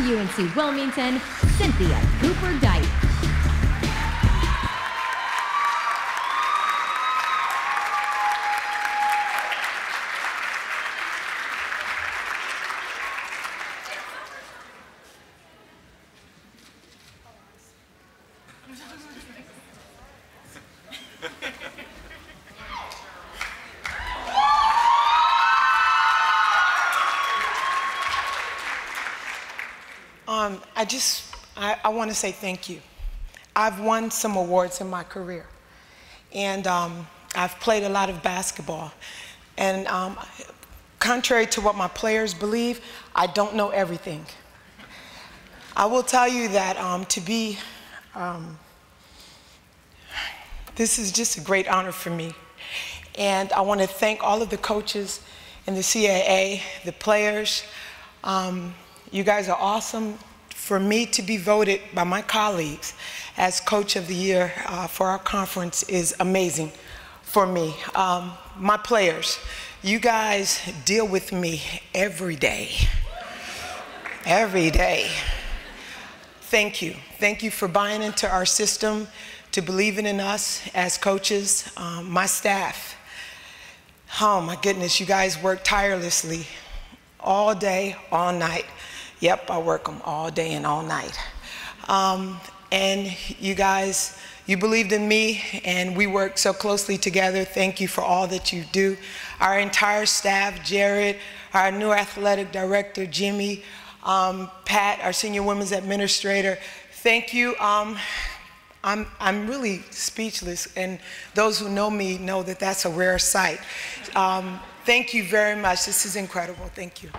UNC Wilmington, Cynthia Cooper Dyke. Um, I just, I, I want to say thank you. I've won some awards in my career, and um, I've played a lot of basketball. And um, contrary to what my players believe, I don't know everything. I will tell you that um, to be, um, this is just a great honor for me. And I want to thank all of the coaches in the CAA, the players. Um, you guys are awesome. For me to be voted by my colleagues as Coach of the Year uh, for our conference is amazing for me. Um, my players, you guys deal with me every day. Every day. Thank you. Thank you for buying into our system, to believing in us as coaches, um, my staff. Oh my goodness, you guys work tirelessly all day, all night. Yep, I work them all day and all night. Um, and you guys, you believed in me, and we worked so closely together. Thank you for all that you do. Our entire staff, Jared, our new athletic director, Jimmy, um, Pat, our senior women's administrator, thank you. Um, I'm, I'm really speechless, and those who know me know that that's a rare sight. Um, thank you very much. This is incredible. Thank you.